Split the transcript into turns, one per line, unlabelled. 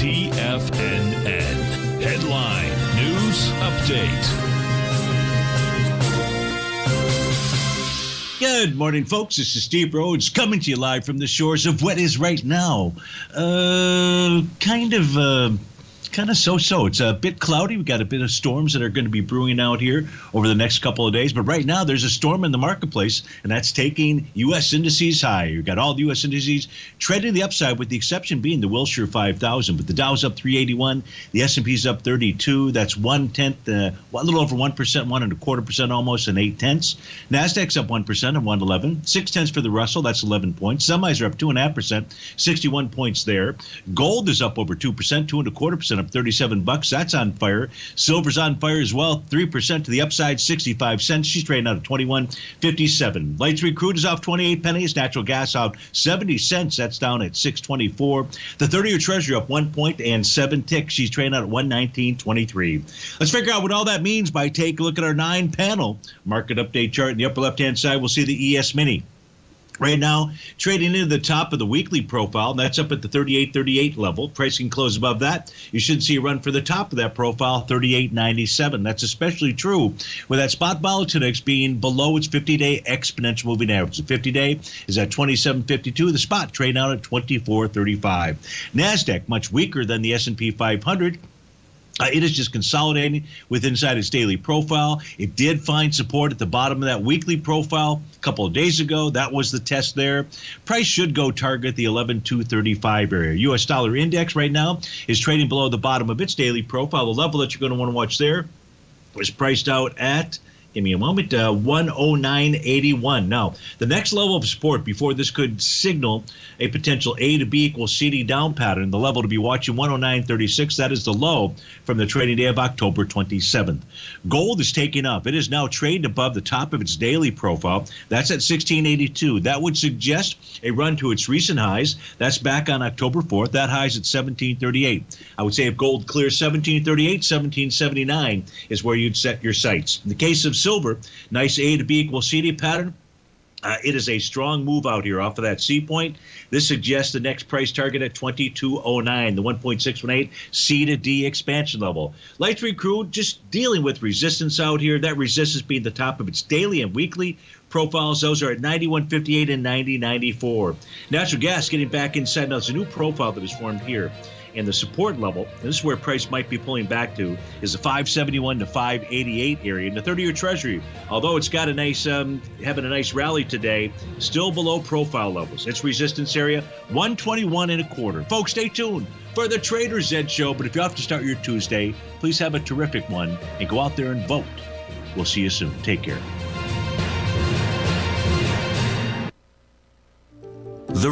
TFNN. Headline News Update.
Good morning, folks. This is Steve Rhodes coming to you live from the shores of what is right now. Uh, kind of. Uh, kind of so-so. It's a bit cloudy. We've got a bit of storms that are going to be brewing out here over the next couple of days. But right now, there's a storm in the marketplace, and that's taking U.S. indices high. You've got all the U.S. indices trading the upside, with the exception being the Wilshire 5000. But the Dow's up 381, the S&P's up 32. That's one tenth, uh, a little over one percent, one and a quarter percent, almost, and eight tenths. Nasdaq's up one percent and 111. Six tenths for the Russell. That's 11 points. Semis are up two and a half percent, 61 points there. Gold is up over two percent, two and a quarter percent up 37 bucks. That's on fire. Silver's on fire as well. 3% to the upside, 65 cents. She's trading out of 21.57. Light sweet crude is off 28 pennies. Natural gas out 70 cents. That's down at 624. The 30-year treasury up one point and seven ticks. She's trading out at 119.23. Let's figure out what all that means by take a look at our nine panel market update chart. In the upper left-hand side, we'll see the ES Mini. Right now, trading into the top of the weekly profile, that's up at the 38.38 level. Pricing close above that. You should see a run for the top of that profile, 38.97. That's especially true with that spot volatility being below its 50-day exponential moving average. The 50-day is at 27.52. The spot trading out at 24.35. Nasdaq much weaker than the S&P 500 uh, it is just consolidating with inside its daily profile. It did find support at the bottom of that weekly profile a couple of days ago. That was the test there. Price should go target the 11,235 area. U.S. dollar index right now is trading below the bottom of its daily profile. The level that you're going to want to watch there is priced out at Give me a moment. Uh, 109.81. Now, the next level of support before this could signal a potential A to B equals CD down pattern, the level to be watching 109.36. That is the low from the trading day of October 27th. Gold is taking up. It is now trading above the top of its daily profile. That's at 1682. That would suggest a run to its recent highs. That's back on October 4th. That high's at 1738. I would say if gold clears 1738, 1779 is where you'd set your sights. In the case of silver. Nice A to B equals CD pattern. Uh, it is a strong move out here off of that C point. This suggests the next price target at 2209, the 1.618 C to D expansion level. Light sweet crude just dealing with resistance out here. That resistance being the top of its daily and weekly profiles. Those are at 91.58 and 90.94. Natural gas getting back inside. Now, it's a new profile that is formed here and the support level, this is where price might be pulling back to, is the 571 to 588 area. And the 30-year Treasury, although it's got a nice, um, having a nice rally today, still below profile levels. Its resistance area 121 and a quarter. Folks, stay tuned for the Trader's Edge show. But if you have to start your Tuesday, please have a terrific one and go out there and vote. We'll see you soon. Take care.
The